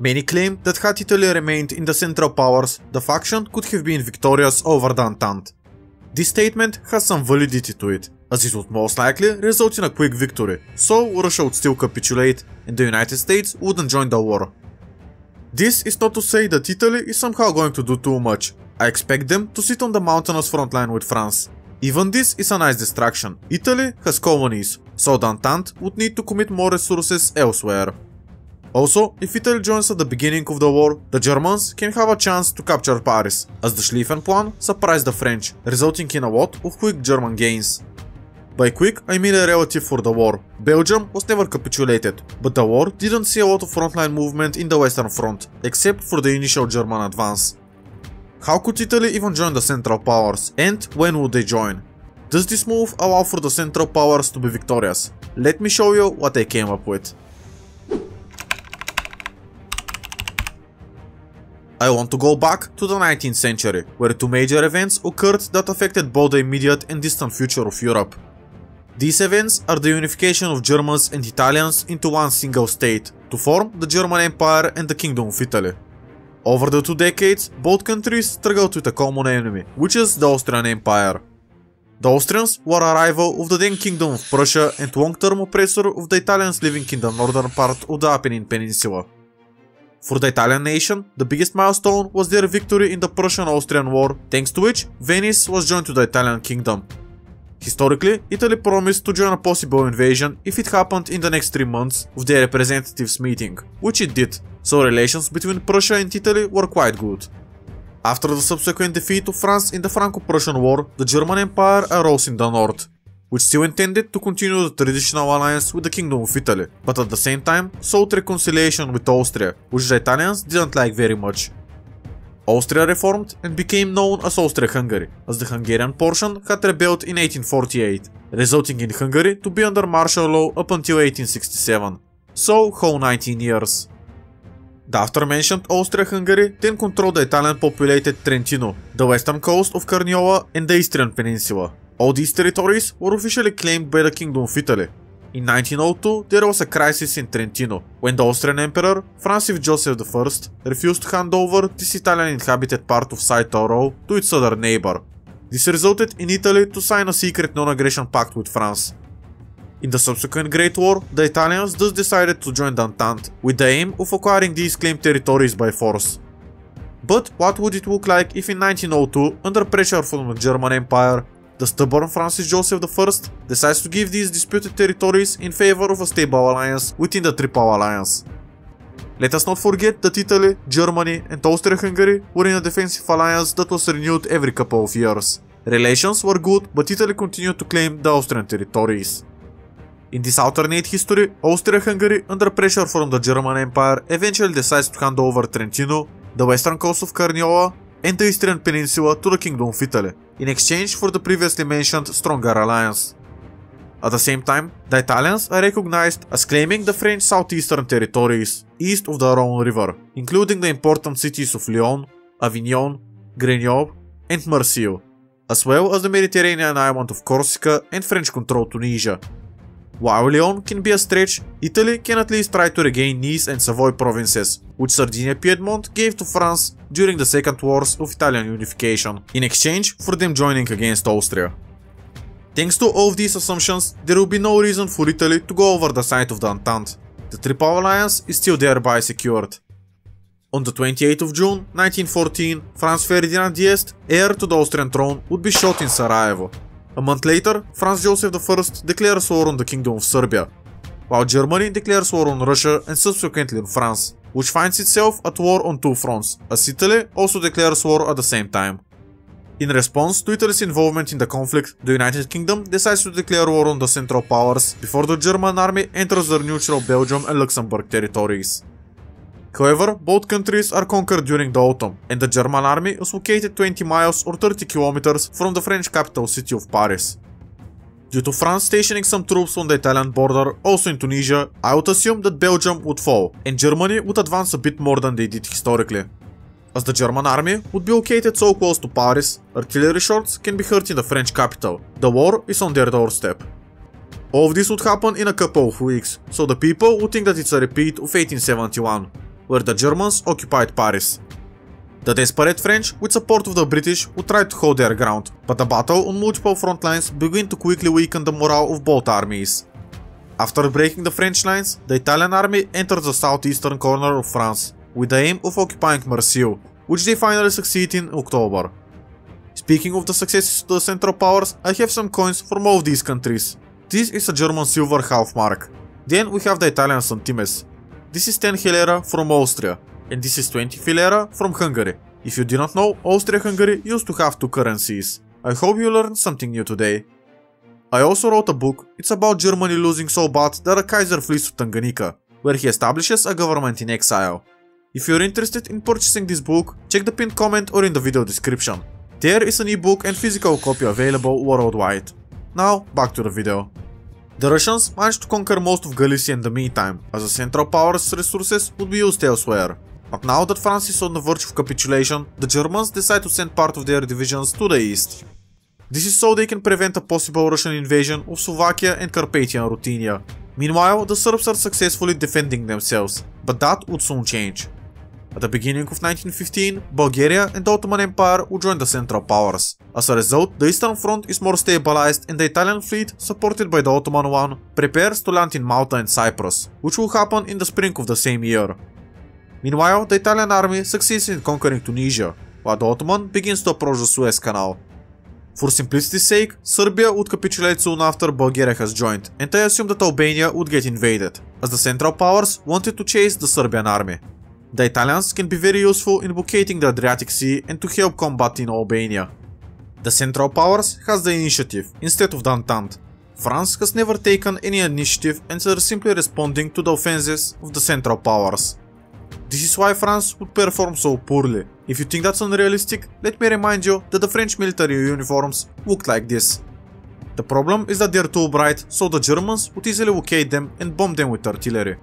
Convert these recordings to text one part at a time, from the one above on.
Many claim that had Italy remained in the Central Powers, the faction could have been victorious over the Entente. This statement has some validity to it, as it would most likely result in a quick victory, so Russia would still capitulate and the United States wouldn't join the war. This is not to say that Italy is somehow going to do too much. I expect them to sit on the mountainous front line with France. Even this is a nice distraction. Italy has colonies, so the Entente would need to commit more resources elsewhere. Also, if Italy joins at the beginning of the war, the Germans can have a chance to capture Paris, as the Schlieffen plan surprised the French, resulting in a lot of quick German gains. By quick, I mean a relative for the war. Belgium was never capitulated, but the war didn't see a lot of frontline movement in the Western Front, except for the initial German advance. How could Italy even join the Central Powers, and when would they join? Does this move allow for the Central Powers to be victorious? Let me show you what I came up with. I want to go back to the 19th century, where two major events occurred that affected both the immediate and distant future of Europe. These events are the unification of Germans and Italians into one single state, to form the German Empire and the Kingdom of Italy. Over the two decades, both countries struggled with a common enemy, which is the Austrian Empire. The Austrians were a rival of the then Kingdom of Prussia and long-term oppressor of the Italians living in the northern part of the Apennine Peninsula. For the Italian nation, the biggest milestone was their victory in the Prussian-Austrian War, thanks to which Venice was joined to the Italian kingdom, Historically, Italy promised to join a possible invasion if it happened in the next 3 months of their representatives meeting, which it did, so relations between Prussia and Italy were quite good. After the subsequent defeat of France in the Franco-Prussian War, the German Empire arose in the north, which still intended to continue the traditional alliance with the Kingdom of Italy, but at the same time sought reconciliation with Austria, which the Italians didn't like very much. Austria reformed and became known as Austria-Hungary, as the Hungarian portion had rebelled in 1848, resulting in Hungary to be under martial law up until 1867, so whole 19 years. The aforementioned Austria-Hungary then controlled the Italian-populated Trentino, the western coast of Carniola and the Istrian Peninsula. All these territories were officially claimed by the Kingdom of Italy, in 1902, there was a crisis in Trentino, when the Austrian Emperor, Francis Joseph I, refused to hand over this Italian inhabited part of Saitoro to its southern neighbor. This resulted in Italy to sign a secret non-aggression pact with France. In the subsequent Great War, the Italians thus decided to join the Entente, with the aim of acquiring these claimed territories by force. But what would it look like if in 1902, under pressure from the German Empire, the stubborn Francis Joseph I decides to give these disputed territories in favor of a stable alliance within the Triple Alliance. Let us not forget that Italy, Germany and Austria-Hungary were in a defensive alliance that was renewed every couple of years. Relations were good, but Italy continued to claim the Austrian territories. In this alternate history, Austria-Hungary, under pressure from the German Empire, eventually decides to hand over Trentino, the western coast of Carniola, and the Istrian Peninsula to the Kingdom of Italy, in exchange for the previously mentioned stronger alliance. At the same time, the Italians are recognized as claiming the French southeastern territories east of the Rhone River, including the important cities of Lyon, Avignon, Grenoble, and Marseille, as well as the Mediterranean island of Corsica and French-controlled Tunisia, while Lyon can be a stretch, Italy can at least try to regain Nice and Savoy provinces, which Sardinia-Piedmont gave to France during the Second Wars of Italian unification, in exchange for them joining against Austria. Thanks to all of these assumptions, there will be no reason for Italy to go over the side of the Entente. The Triple Alliance is still thereby secured. On the 28th of June 1914, Franz Ferdinand d'Este, heir to the Austrian throne, would be shot in Sarajevo, a month later, Franz Joseph I declares war on the Kingdom of Serbia, while Germany declares war on Russia and subsequently on France, which finds itself at war on two fronts, as Italy also declares war at the same time. In response to Italy's involvement in the conflict, the United Kingdom decides to declare war on the Central Powers before the German army enters their neutral Belgium and Luxembourg territories. However, both countries are conquered during the autumn, and the German army is located 20 miles or 30 kilometers from the French capital city of Paris. Due to France stationing some troops on the Italian border, also in Tunisia, I would assume that Belgium would fall, and Germany would advance a bit more than they did historically. As the German army would be located so close to Paris, artillery shots can be heard in the French capital. The war is on their doorstep. All of this would happen in a couple of weeks, so the people would think that it's a repeat of 1871. Where the Germans occupied Paris. The desperate French, with support of the British, would try to hold their ground, but the battle on multiple front lines began to quickly weaken the morale of both armies. After breaking the French lines, the Italian army entered the southeastern corner of France, with the aim of occupying Marseille, which they finally succeed in October. Speaking of the successes of the Central Powers, I have some coins from all of these countries. This is a German silver half mark. Then we have the Italian centimes. This is 10 Heller from Austria, and this is 20 Fillér from Hungary. If you do not know, Austria-Hungary used to have two currencies. I hope you learned something new today. I also wrote a book, it's about Germany losing so bad that a Kaiser flees to Tanganyika, where he establishes a government in exile. If you're interested in purchasing this book, check the pinned comment or in the video description. There is an ebook and physical copy available worldwide. Now, back to the video. The Russians managed to conquer most of Galicia in the meantime, as the Central Powers resources would be used elsewhere. But now that France is on the verge of capitulation, the Germans decide to send part of their divisions to the east. This is so they can prevent a possible Russian invasion of Slovakia and Carpathian Ruthenia. Meanwhile, the Serbs are successfully defending themselves, but that would soon change. At the beginning of 1915, Bulgaria and the Ottoman Empire would join the Central Powers. As a result, the Eastern Front is more stabilized and the Italian fleet, supported by the Ottoman one, prepares to land in Malta and Cyprus, which will happen in the spring of the same year. Meanwhile, the Italian army succeeds in conquering Tunisia, while the Ottoman begins to approach the Suez Canal. For simplicity's sake, Serbia would capitulate soon after Bulgaria has joined, and I assume that Albania would get invaded, as the Central Powers wanted to chase the Serbian army. The Italians can be very useful in blockading the Adriatic Sea and to help combat in Albania. The Central Powers has the initiative instead of the Entente. France has never taken any initiative and are simply responding to the offenses of the Central Powers. This is why France would perform so poorly. If you think that's unrealistic, let me remind you that the French military uniforms looked like this. The problem is that they're too bright, so the Germans would easily locate them and bomb them with artillery.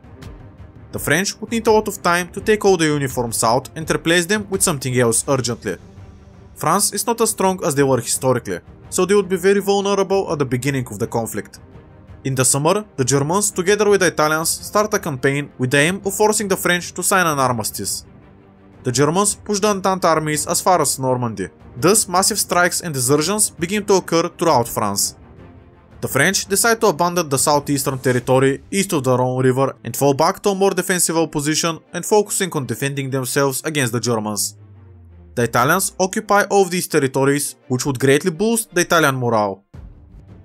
The French would need a lot of time to take all the uniforms out and replace them with something else urgently. France is not as strong as they were historically, so they would be very vulnerable at the beginning of the conflict. In the summer, the Germans, together with the Italians, start a campaign with the aim of forcing the French to sign an armistice. The Germans push the Entente armies as far as Normandy. Thus, massive strikes and desertions begin to occur throughout France. The French decide to abandon the southeastern territory east of the Rhone River and fall back to a more defensive position and focusing on defending themselves against the Germans. The Italians occupy all of these territories, which would greatly boost the Italian morale.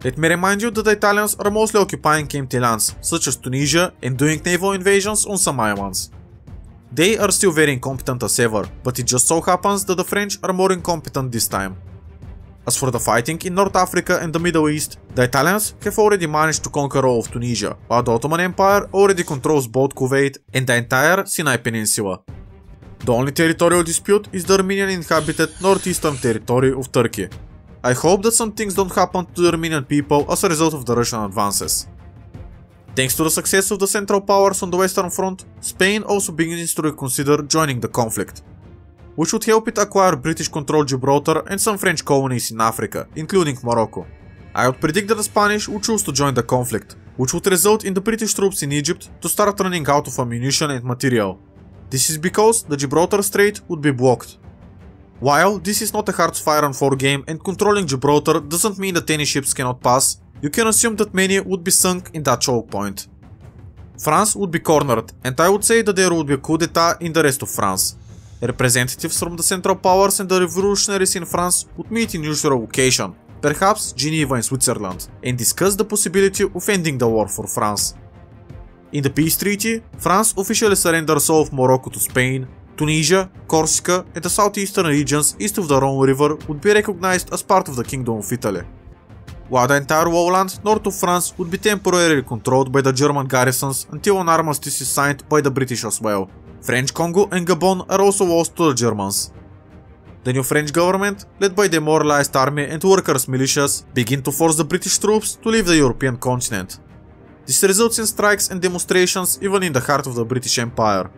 Let me remind you that the Italians are mostly occupying empty lands, such as Tunisia, and doing naval invasions on some islands. They are still very incompetent as ever, but it just so happens that the French are more incompetent this time. As for the fighting in North Africa and the Middle East, the Italians have already managed to conquer all of Tunisia, while the Ottoman Empire already controls both Kuwait and the entire Sinai Peninsula. The only territorial dispute is the Armenian inhabited northeastern territory of Turkey. I hope that some things don't happen to the Armenian people as a result of the Russian advances. Thanks to the success of the Central Powers on the Western Front, Spain also begins to reconsider joining the conflict which would help it acquire British-controlled Gibraltar and some French colonies in Africa, including Morocco. I would predict that the Spanish would choose to join the conflict, which would result in the British troops in Egypt to start running out of ammunition and material. This is because the Gibraltar Strait would be blocked. While this is not a Hearts of Iron 4 game and controlling Gibraltar doesn't mean that any ships cannot pass, you can assume that many would be sunk in that choke point. France would be cornered and I would say that there would be a coup d'etat in the rest of France. Representatives from the Central Powers and the revolutionaries in France would meet in usual location, perhaps Geneva in Switzerland, and discuss the possibility of ending the war for France. In the peace treaty, France officially surrenders all of Morocco to Spain, Tunisia, Corsica and the southeastern regions east of the Rhone River would be recognized as part of the Kingdom of Italy. While the entire lowland north of France would be temporarily controlled by the German garrisons until an armistice is signed by the British as well, French Congo and Gabon are also lost to the Germans. The new French government, led by demoralized army and workers' militias, begin to force the British troops to leave the European continent. This results in strikes and demonstrations even in the heart of the British Empire.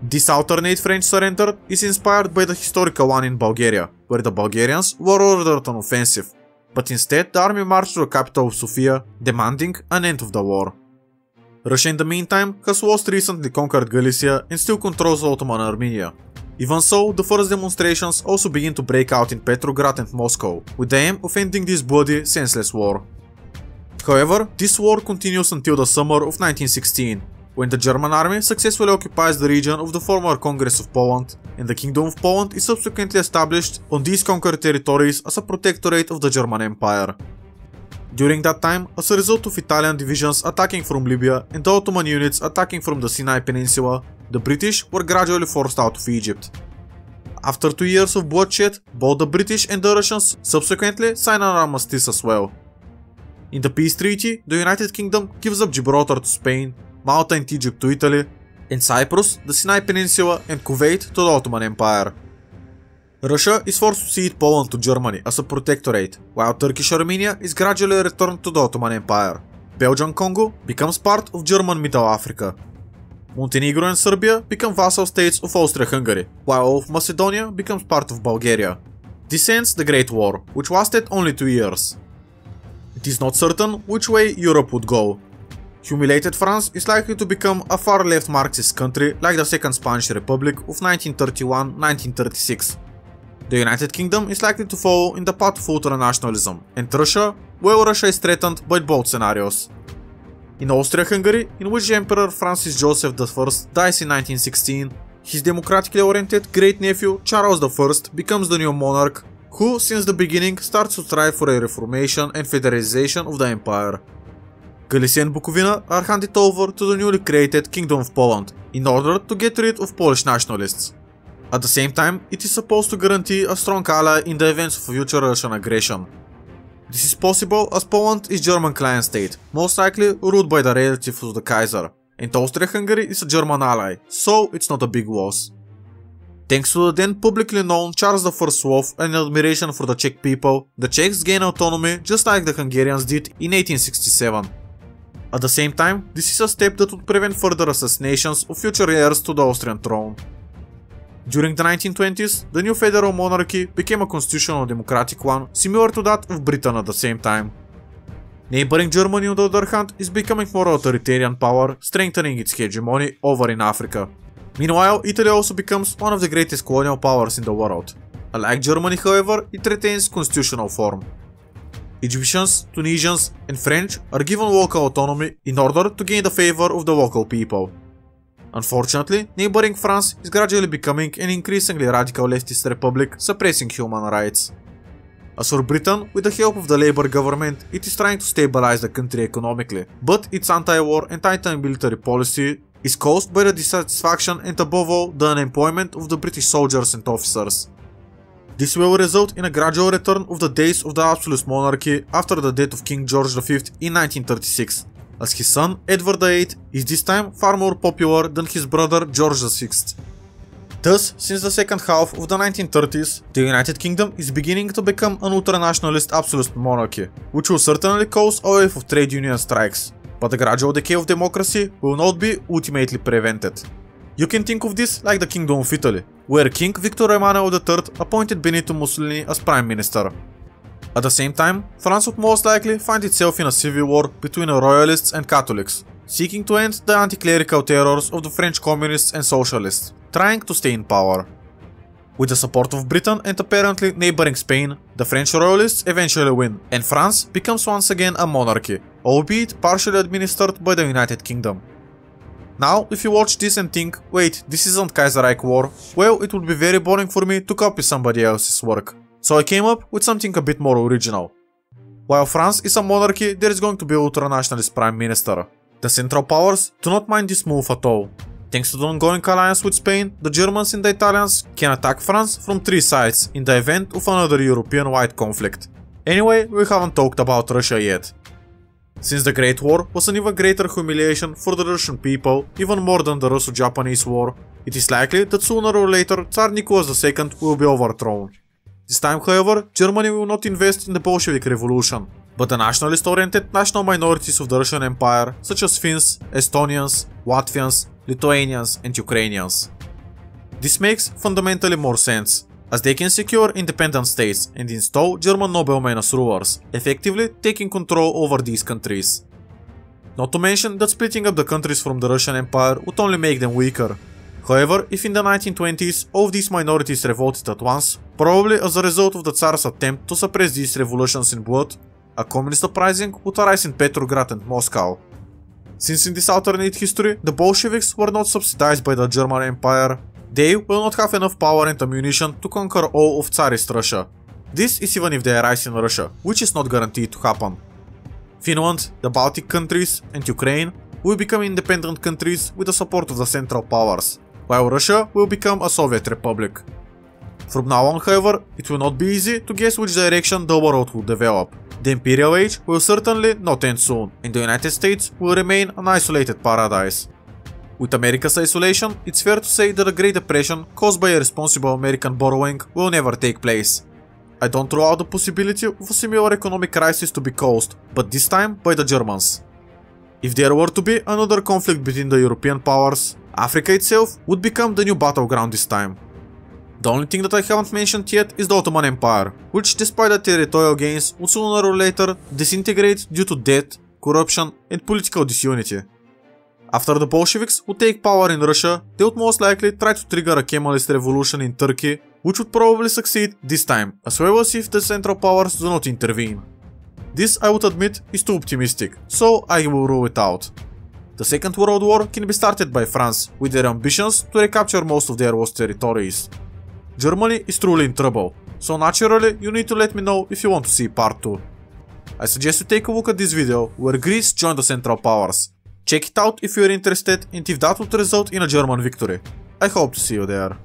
This alternate French surrender is inspired by the historical one in Bulgaria, where the Bulgarians were ordered an offensive, but instead the army marched to the capital of Sofia, demanding an end of the war. Russia in the meantime has lost recently conquered Galicia and still controls Ottoman Armenia. Even so, the first demonstrations also begin to break out in Petrograd and Moscow, with the aim of ending this bloody, senseless war. However, this war continues until the summer of 1916, when the German army successfully occupies the region of the former Congress of Poland, and the Kingdom of Poland is subsequently established on these conquered territories as a protectorate of the German Empire. During that time, as a result of Italian divisions attacking from Libya and Ottoman units attacking from the Sinai Peninsula, the British were gradually forced out of Egypt. After two years of bloodshed, both the British and the Russians subsequently signed an armistice as well. In the peace treaty, the United Kingdom gives up Gibraltar to Spain, Malta and Egypt to Italy, and Cyprus, the Sinai Peninsula and Kuwait to the Ottoman Empire. Russia is forced to cede Poland to Germany as a protectorate, while Turkish Armenia is gradually returned to the Ottoman Empire. Belgian Congo becomes part of German Middle Africa. Montenegro and Serbia become vassal states of Austria-Hungary, while all of Macedonia becomes part of Bulgaria. This ends the Great War, which lasted only two years. It is not certain which way Europe would go. Humiliated France is likely to become a far-left Marxist country like the Second Spanish Republic of 1931-1936. The United Kingdom is likely to follow in the path of ultranationalism, and Russia, well Russia is threatened by both scenarios. In Austria-Hungary, in which the Emperor Francis Joseph I dies in 1916, his democratically oriented great-nephew Charles I becomes the new monarch who, since the beginning, starts to strive for a reformation and federalization of the empire. Galicia and Bukovina are handed over to the newly created Kingdom of Poland in order to get rid of Polish nationalists. At the same time, it is supposed to guarantee a strong ally in the event of future Russian aggression. This is possible as Poland is German client state, most likely ruled by the relative of the Kaiser, and Austria-Hungary is a German ally, so it's not a big loss. Thanks to the then publicly known Charles I's love and admiration for the Czech people, the Czechs gain autonomy just like the Hungarians did in 1867. At the same time, this is a step that would prevent further assassinations of future heirs to the Austrian throne. During the 1920s, the new federal monarchy became a constitutional democratic one, similar to that of Britain at the same time. Neighboring Germany on the other hand is becoming more authoritarian power, strengthening its hegemony over in Africa. Meanwhile, Italy also becomes one of the greatest colonial powers in the world. Unlike Germany, however, it retains constitutional form. Egyptians, Tunisians and French are given local autonomy in order to gain the favor of the local people. Unfortunately, neighboring France is gradually becoming an increasingly radical leftist republic suppressing human rights. As for Britain, with the help of the Labour government, it is trying to stabilize the country economically, but its anti-war and anti-military policy is caused by the dissatisfaction and above all the unemployment of the British soldiers and officers. This will result in a gradual return of the days of the absolute monarchy after the death of King George V in 1936, as his son Edward VIII is this time far more popular than his brother George VI. Thus, since the second half of the 1930s, the United Kingdom is beginning to become an ultranationalist absolute monarchy, which will certainly cause a wave of trade union strikes, but the gradual decay of democracy will not be ultimately prevented. You can think of this like the Kingdom of Italy, where King Victor Emmanuel III appointed Benito Mussolini as Prime Minister. At the same time, France would most likely find itself in a civil war between royalists and Catholics, seeking to end the anti-clerical terrors of the French communists and socialists, trying to stay in power. With the support of Britain and apparently neighboring Spain, the French royalists eventually win, and France becomes once again a monarchy, albeit partially administered by the United Kingdom. Now, if you watch this and think, wait, this isn't Kaiserreich War, well, it would be very boring for me to copy somebody else's work. So I came up with something a bit more original. While France is a monarchy, there is going to be ultranationalist prime minister. The Central Powers do not mind this move at all. Thanks to the ongoing alliance with Spain, the Germans and the Italians can attack France from three sides in the event of another European-wide conflict. Anyway, we haven't talked about Russia yet. Since the Great War was an even greater humiliation for the Russian people, even more than the Russo-Japanese War, it is likely that sooner or later Tsar Nicholas II will be overthrown. This time, however, Germany will not invest in the Bolshevik Revolution, but the nationalist-oriented national minorities of the Russian Empire, such as Finns, Estonians, Latvians, Lithuanians and Ukrainians. This makes fundamentally more sense, as they can secure independent states and install German noblemen as rulers, effectively taking control over these countries. Not to mention that splitting up the countries from the Russian Empire would only make them weaker. However, if in the 1920s all these minorities revolted at once, probably as a result of the Tsar's attempt to suppress these revolutions in blood, a communist uprising would arise in Petrograd and Moscow. Since in this alternate history, the Bolsheviks were not subsidized by the German Empire, they will not have enough power and ammunition to conquer all of Tsarist Russia. This is even if they arise in Russia, which is not guaranteed to happen. Finland, the Baltic countries, and Ukraine will become independent countries with the support of the Central Powers, while Russia will become a Soviet republic. From now on, however, it will not be easy to guess which direction the world will develop. The Imperial Age will certainly not end soon, and the United States will remain an isolated paradise. With America's isolation, it's fair to say that the Great Depression caused by irresponsible American borrowing will never take place. I don't rule out the possibility of a similar economic crisis to be caused, but this time by the Germans. If there were to be another conflict between the European powers, Africa itself would become the new battleground this time. The only thing that I haven't mentioned yet is the Ottoman Empire, which despite the territorial gains would sooner or later disintegrate due to debt, corruption and political disunity. After the Bolsheviks would take power in Russia, they would most likely try to trigger a Kemalist revolution in Turkey, which would probably succeed this time, as well as if the Central Powers do not intervene. This, I would admit, is too optimistic, so I will rule it out. The Second World War can be started by France, with their ambitions to recapture most of their lost territories. Germany is truly in trouble, so naturally you need to let me know if you want to see part 2. I suggest you take a look at this video where Greece joined the Central Powers. Check it out if you're interested and if that would result in a German victory. I hope to see you there.